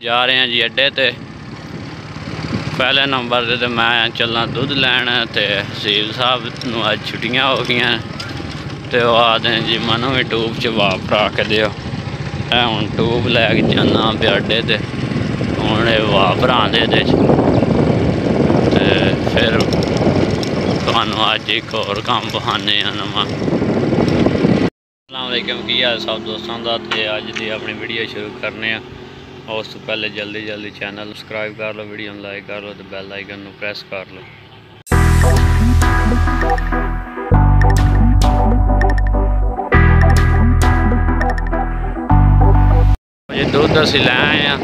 ਜਾ ਰਹੇ ਹਾਂ ਜੀ ਅੱਡੇ ਤੇ। ਪਹਿਲੇ ਨੰਬਰ ਤੇ ਤੇ ਮੈਂ ਚੱਲਾਂ ਦੁੱਧ ਲੈਣ ਤੇ ਸੀਲ ਸਾਹਿਬ ਨੂੰ ਅੱਜ ਛੁੱਟੀਆਂ ਹੋ ਗਈਆਂ। ਤੇ ਉਹ ਆਦੇ ਜੀ, ਮਨੋਂ ਵੀ ਟੂਬ ਚ ਵਾਪ ਭਰਾ ਕੇ ਦਿਓ। ਇਹ ਹੁਣ ਟੂਬ ਲੈ ਕੇ ਜਾਣਾ ਪਿਆ ਅੱਡੇ ਤੇ। ਹੁਣ ਇਹ ਵਾਪ ਭਰਾਉਂਦੇ ਇਹਦੇ ਤੇ ਫਿਰ ਤੁਹਾਨੂੰ ਅੱਜ ਇੱਕ ਹੋਰ ਕੰਮ ਬਹਾਨੇ ਆ ਨਵਾਂ। ਅਸਲਾਮੁਅਲੈਕਮ ਕੀ ਹਾਲ ਸਭ ਦੋਸਤਾਂ ਦਾ? ਤੇ ਅੱਜ ਦੀ ਆਪਣੀ ਵੀਡੀਓ ਸ਼ੁਰੂ ਕਰਨੇ ਆ। ਉਸ ਤੋਂ ਪਹਿਲੇ ਜਲਦੀ ਜਲਦੀ ਚੈਨਲ ਨੂੰ ਸਬਸਕ੍ਰਾਈਬ ਕਰ ਲਓ, ਵੀਡੀਓ ਨੂੰ ਲਾਈਕ ਕਰ ਲਓ ਤੇ ਬੈਲ ਆਈਕਨ ਨੂੰ ਪ੍ਰੈਸ ਕਰ ਲਓ। ਇਹ ਦੁੱਧ ਅਸੀਂ ਲੈ ਆਏ ਆ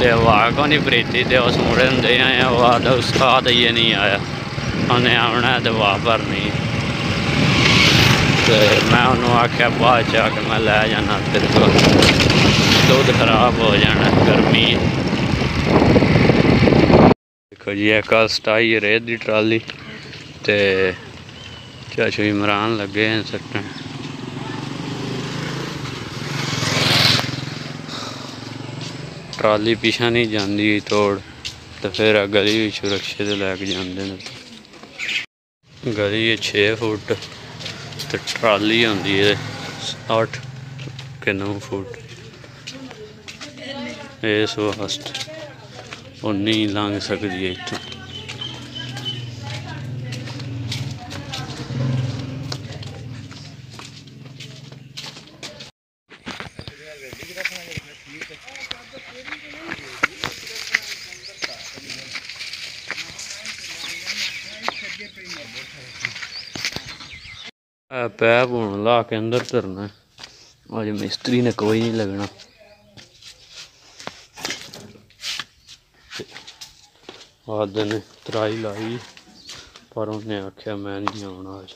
ਤੇ ਵਾਹ ਕੋ ਨਹੀਂ ਪ੍ਰੀਤੀ ਤੇ ਉਸ ਮੁੰਡੇ ਨੂੰ ਦੇ ਆਏ ਆ, ਉਹ ਆਦਾ ਉਸਤਾਦ ਇਹ ਨਹੀਂ ਆਇਆ। ਉਹਨੇ ਆਉਣਾ ਤੇ ਵਾਹ ਭਰਨੀ ਤੇ ਮੈਂ ਉਹਨੂੰ ਆਖਿਆ, ਬਾਅਦ ਚ ਆ ਕੇ ਮੈਂ ਲੈ ਜਾਣਾ ਤੇਰੇ ਕੋਲ। ਦੁੱਧ ਖਰਾਬ ਹੋ ਜਾਣਾ ਗਰਮੀ ਹੈ। ਦੇਖੋ ਜੀ ਇਹ ਕੱਲ ਸਟਾਈ ਰੇਤ ਦੀ ਟਰਾਲੀ ਤੇ ਚਾਚੂ ਇਮਰਾਨ ਲੱਗੇ ਹਨ ਸੱਟਣ ਟਰਾਲੀ ਪਿਛਾ ਨਹੀਂ ਜਾਂਦੀ ਤੋੜ ਤੇ ਫਿਰ ਆ ਗਲੀ ਵੀ ਸੁਰੱਖਿਅਤ ਲੈ ਕੇ ਜਾਂਦੇ ਨੇ ਗਲੀ ਹੈ 6 ਫੁੱਟ ਤੇ ਟਰਾਲੀ ਹੁੰਦੀ ਹੈ 60 ਕਿ 9 ਫੁੱਟ ਇਸ ਵਾਸਤੇ ਉਹ ਨਹੀਂ ਲੰਘ ਸਕਦੀ ਹੈ ਇੱਥੋਂ। ਇਹ ਪੈਪ ਹੁਣ ਲਾ ਕੇ ਅੰਦਰ ਧਰਨਾ। ਅੱਜ ਮਿਸਤਰੀ ਨੇ ਕੋਈ ਨਹੀਂ ਲੱਗਣਾ। ਆਦੇ ਨੇ ਤਰਾਈ ਲਾਈ, ਪਰ ਉਹਨੇ ਆਖਿਆ ਮੈਂ ਨਹੀਂ ਆਉਣਾ ਅੱਜ।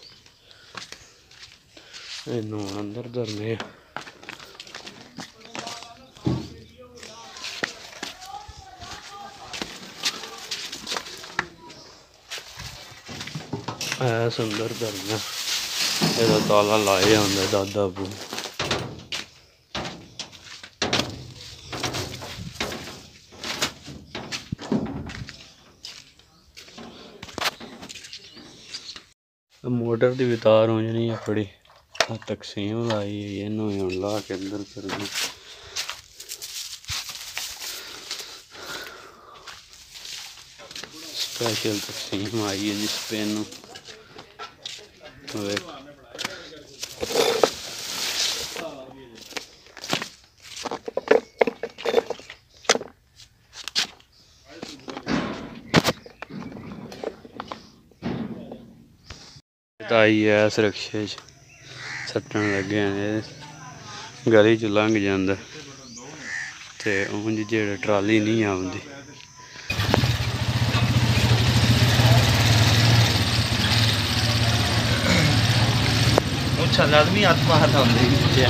ਇਹਨੂੰ ਹੁਣ ਅੰਦਰ ਧਰਨੇ ਐ ਸੁੰਦਰ ਧਰਨਾ ਇਹਦਾ ਤਾਲਾ ਲਾਇਆ ਹੁੰਦਾ ਦਾਦਾ ਬੂ ਮੋਟਰ ਦੀ ਵੀ ਤਾਰ ਹੋ ਜਣੀ ਆ ਫੜੀ। ਆ ਤਕਸੀਮ ਲਾਈ ਹੈ ਇਹਨੂੰ ਵੀ ਹੁਣ ਲਾ ਕੇ ਅੰਦਰ ਕਰਨੀ ਸਪੈਸ਼ਲ ਤਕਸੀਮ ਆਈ ਹੈ ਜਿਸ ਪੇ ਤਾਈ ਐ ਸੁਰੱਖਿਆ ਚ। ਸੱਟਣ ਲੱਗੇ ਨੇ ਗਲੀ ਚ ਲੰਘ ਜਾਂਦਾ। ਤੇ ਉਂਝ ਜਿਹੜੇ ਟਰਾਲੀ ਨਹੀਂ ਆਉਂਦੀ। ਉਹ ਛਲਾਜ਼ਮੀ ਆਤਮਾ ਹਟਾਉਂਦੇ ਜੀ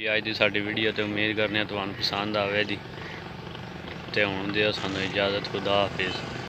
ਜੀ ਅੱਜ ਦੀ ਸਾਡੀ ਵੀਡੀਓ ਤੇ ਉਮੀਦ ਕਰਨੇ ਆ ਤੁਹਾਨੂੰ ਪਸੰਦ ਆਵੇ ਦੀ ਤੇ ਹੁਣ ਦਿਓ, ਸਾਨੂੰ ਇਜਾਜ਼ਤ, ਖੁਦਾ ਹਾਫਿਜ਼।